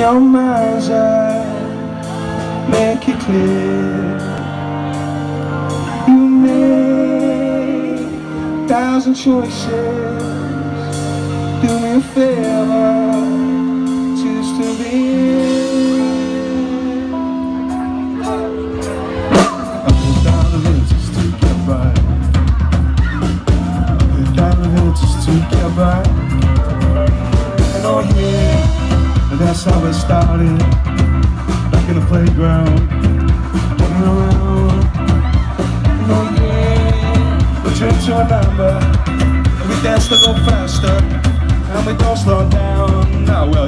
your mind's eye Make it clear. You made a thousand choices. Do me a favor Choose to be Up and down the that's how it started Back in the playground Running around. Oh yeah. We turn to a number And we dance to go faster And we don't slow down. Now well